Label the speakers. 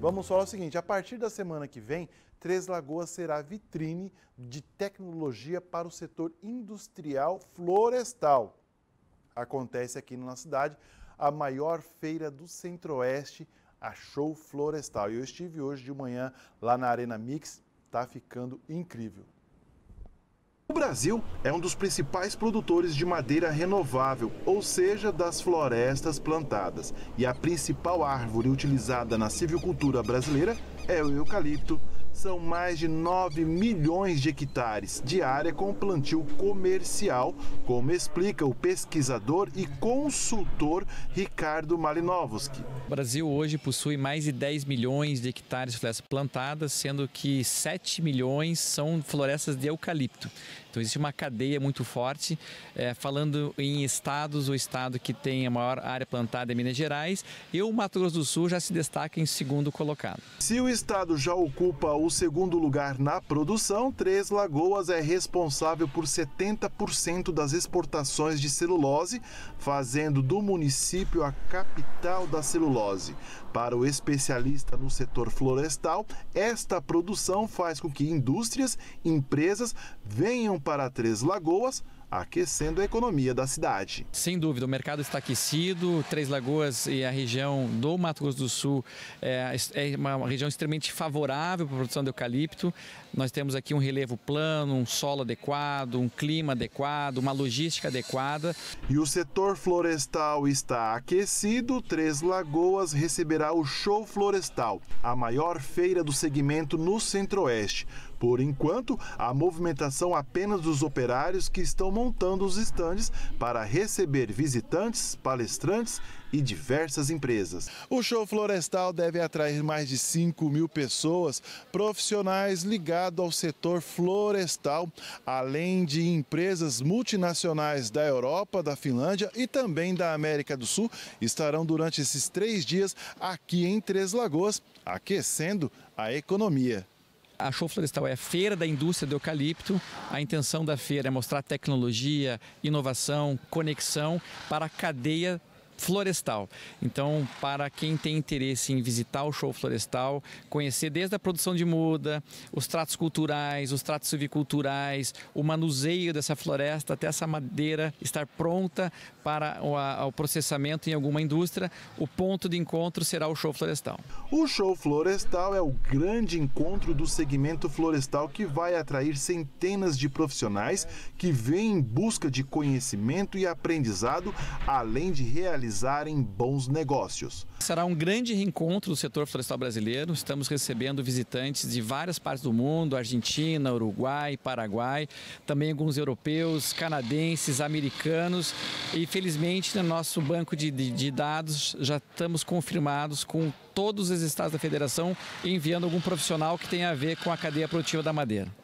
Speaker 1: Vamos falar o seguinte: a partir da semana que vem, Três Lagoas será vitrine de tecnologia para o setor industrial florestal. Acontece aqui na cidade a maior feira do Centro-Oeste, a Show Florestal. Eu estive hoje de manhã lá na Arena Mix, tá ficando incrível.
Speaker 2: O Brasil é um dos principais produtores de madeira renovável, ou seja, das florestas plantadas. E a principal árvore utilizada na civicultura brasileira é o eucalipto. São mais de 9 milhões de hectares de área com plantio comercial, como explica o pesquisador e consultor Ricardo Malinowski.
Speaker 3: O Brasil hoje possui mais de 10 milhões de hectares de florestas plantadas, sendo que 7 milhões são florestas de eucalipto. Então existe uma cadeia muito forte. É, falando em estados, o estado que tem a maior área plantada é Minas Gerais e o Mato Grosso do Sul já se destaca em segundo colocado.
Speaker 2: Se o estado já ocupa o segundo lugar na produção, Três Lagoas é responsável por 70% das exportações de celulose, fazendo do município a capital da celulose. Para o especialista no setor florestal, esta produção faz com que indústrias, empresas venham para Três Lagoas aquecendo a economia da cidade.
Speaker 3: Sem dúvida, o mercado está aquecido, Três Lagoas e a região do Mato Grosso do Sul é, é uma região extremamente favorável para a produção de eucalipto. Nós temos aqui um relevo plano, um solo adequado, um clima adequado, uma logística adequada.
Speaker 2: E o setor florestal está aquecido, Três Lagoas receberá o Show Florestal, a maior feira do segmento no Centro-Oeste. Por enquanto, a movimentação apenas dos operários que estão montando os estandes para receber visitantes, palestrantes e diversas empresas. O show florestal deve atrair mais de 5 mil pessoas, profissionais ligados ao setor florestal, além de empresas multinacionais da Europa, da Finlândia e também da América do Sul, estarão durante esses três dias aqui em Três Lagoas, aquecendo a economia.
Speaker 3: A Show Florestal é a feira da indústria do eucalipto. A intenção da feira é mostrar tecnologia, inovação, conexão para a cadeia florestal. Então, para quem tem interesse em visitar o show florestal, conhecer desde a produção de muda, os tratos culturais, os tratos silviculturais, o manuseio dessa floresta até essa madeira estar pronta para o, processamento em alguma indústria, o ponto de encontro será o show florestal.
Speaker 2: O show florestal é o grande encontro do segmento florestal que vai atrair centenas de profissionais que vêm em busca de conhecimento e aprendizado, além de realizar realizarem bons negócios.
Speaker 3: Será um grande reencontro do setor florestal brasileiro. Estamos recebendo visitantes de várias partes do mundo, Argentina, Uruguai, Paraguai, também alguns europeus, canadenses, americanos. E felizmente no nosso banco de, de, de dados já estamos confirmados com todos os estados da federação enviando algum profissional que tenha a ver com a cadeia produtiva da madeira.